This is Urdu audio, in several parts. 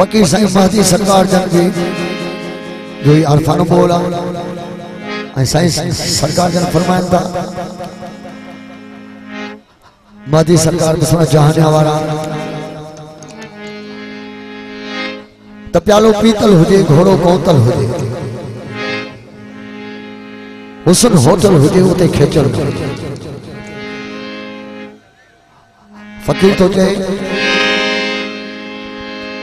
فقیر سائیں مہدی سرکار جن جی جو یہ عرفانو بولا۔ سائیں سرکار جن فرمائن تھا مہدی سرکار بسنا جہانے ہمارا تپیالو پیتل ہو جے، گھوڑو کونتل ہو جے۔ حسن ہوتل ہو جے ہوتے کھیچل فقیر تو جے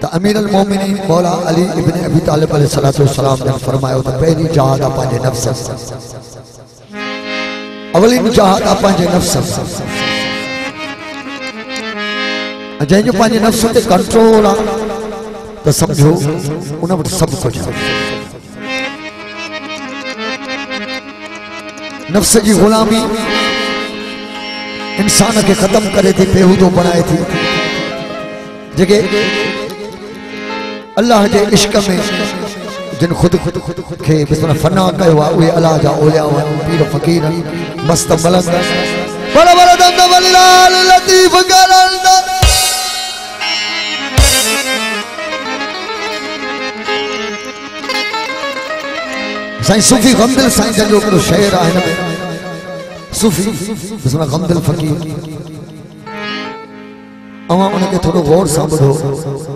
تو امیر المومنی مولا علی ابن ابی طالب علیہ السلام نے فرمایا، تو پہلی جہاد آپ جے نفس اولین جہاد آپ جے نفس جہاں جو پانجے نفس تے کنٹرول آ، تو سمجھو انہوں نے سب کو کچھ نفس جی غلامی انسان کے ختم کرے تھی بیہودو بنائے تھی۔ جگہ جيڪي الله جي عشق ۾ جن خود خود خود خود کي بسملا فنا ڪيو آهي اهي الله جا اوليا پير فقير مست ملنگ بڙ بڙ دند وللال لطيف ڪرند سائين صوفي گمدل سائين جن جو هڪڙو شير آهي هن ۾ صوفي بسملا گمدل فقير اوان ان کي ٿورو گور سان ٻڌو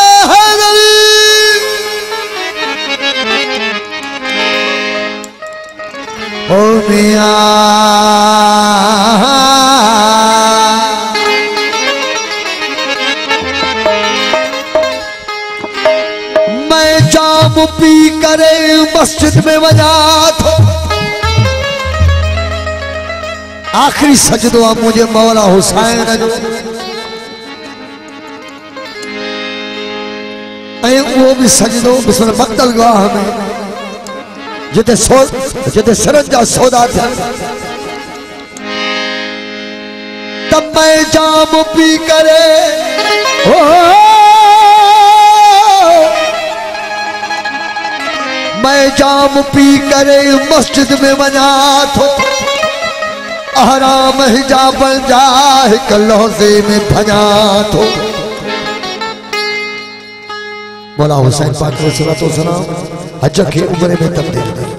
او میاں میں جام پی کرے مسجد میں وجات ہو آخری سجدو مجھے مولا حسین اے وہ بھی سجدو بسر مقتل گواہ میں۔ جتے سود جتے سرن جا سودا تھا تب میں جام پی کرے۔ میں جام پی کرے مسجد میں منا تھو۔ احرام حجابن جا ہک لوزے میں بھنا تھو۔ مولا حسین پاک صلی اللہ علیہ وسلم حجہ کے عمرے میں تبدیل کر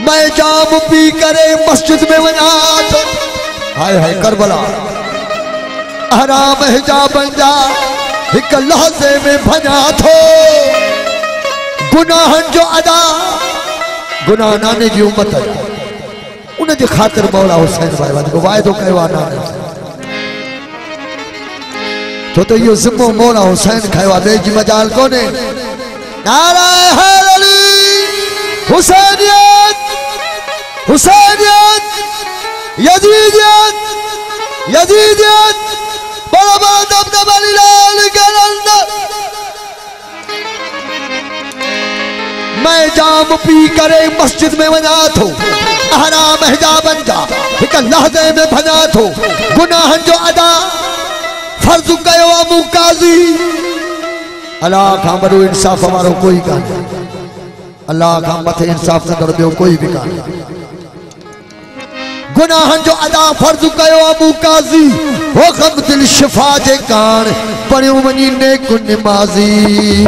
میں جام پی کرے مسجد میں ونا ہائے ہائے کربلا۔ حرام حجاب انجا ایک لحظے میں بھنا تھو۔ گناہن جو ادا۔ گناہ نانے جی امت ہے۔ انہیں جی خاطر مولا حسین بھائی بھائی کو وائدو کہوانا نہیں تو تو یہ زمو مولا حسین کھائیو، آدھے جی مجال کونے؟ نعرہ حیر علی، حسینیت حسینیت، یزیدیت یزیدیت، بڑا بڑا دب دب علی لال گرند میں جام پی کرے مسجد میں ونا تھو احرام احجابن کا ایک لہدے میں بھنا تھو گناہن جو ابو قاضی۔ اللہ کھا بڑو انصاف ہمارو کوئی کھا اللہ کھا مطھے انصاف سے دردیو کوئی بھی کھا گناہن جو ادا فرض کہو ابو قاضی، وہ غم دل شفا جے کار پڑیو منی نیک نمازی۔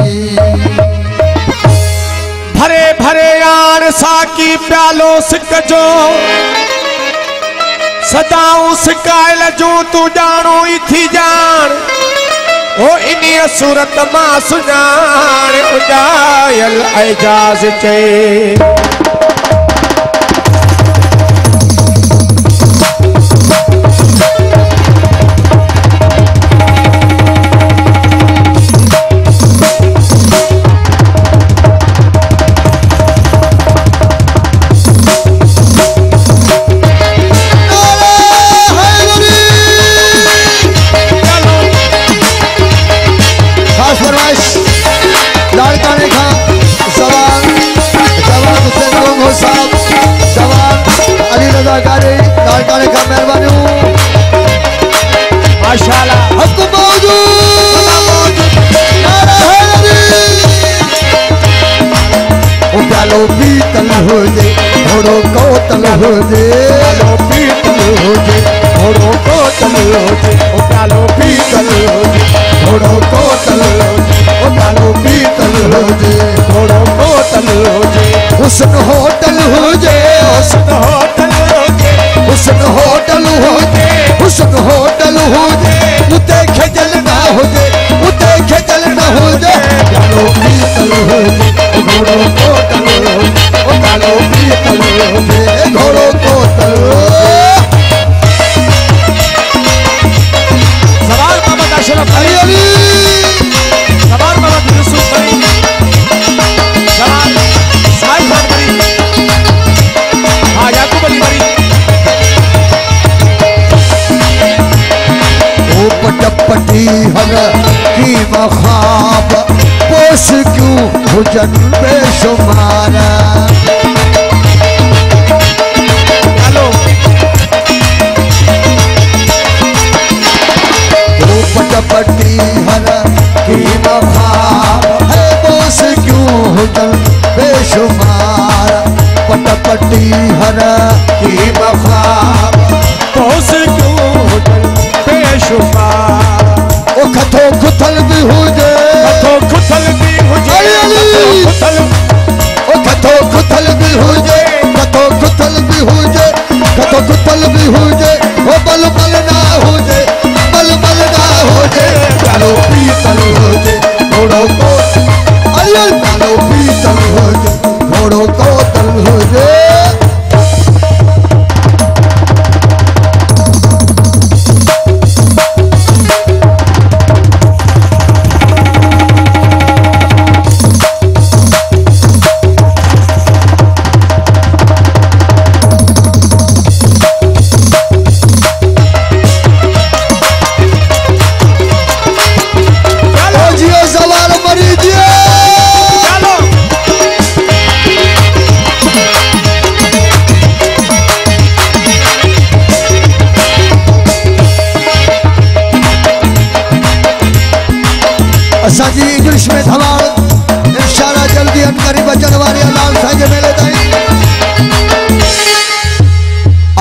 بھرے بھرے یار ساکی پیالو سکھ جو۔ سداؤں سکائل جو تو جانو ہی تھی جان۔ موسیقی او انهيءَ سورت مان سڃاڻ اڄايل اعجاز چئي حسن ہوتل ہو جے حسن ہوتل ہو جے۔ پٹی ہم کی مخاب پوش کیوں حجن بے شمار؟ پٹ پٹی ہر کی مخاب ہے پوش کیوں حجن بے شمار؟ پٹ پٹی ہر کی مخاب پوش کیوں کھتل دی ہو جے کھتو کھتل دی ہو جے کھتو کھتل دی ہو جے کھتو کھتل دی ہو جے کھتو کھتل دی ہو جے وہ بل بل نہ ہو جے بل بل نہ ہو جے چلو پیتل ہو جے گھوڑو کو چلو پیتل ہو جے گھوڑو کو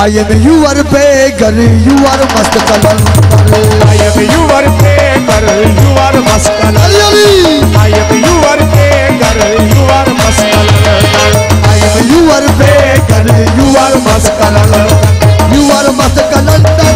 گر یو مس کلب یو وے گھر یو مس کلب یو وار پے گر یو مسل آئی ور بیے گھر یو مس کل یو ار مسکن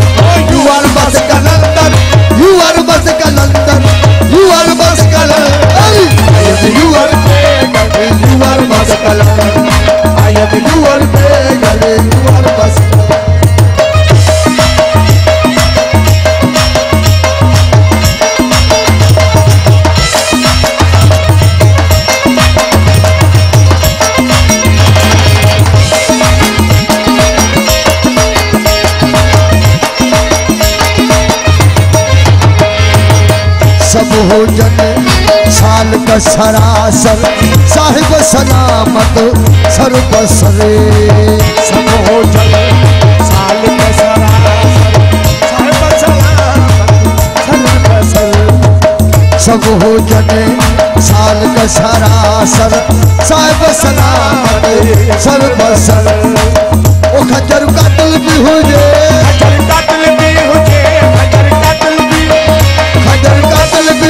ہو جائے سال کا سراسر صاحب سلامت سر بسر سب ہو جائے سال کا سراسر صاحب سلامت سب ہو جائے سال کا سراسر صاحب سلامت سر بسر وہ خجر قتل بھی ہو جائے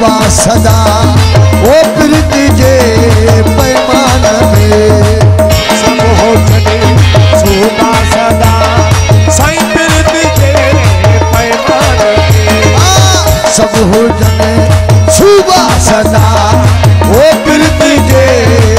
بابا صدا وہ پرت جے پیمان میں سب ہو چھڑے سونا صدا سائیں پرت جے پیمان میں سب ہو جنے صوبہ صدا وہ پرت جے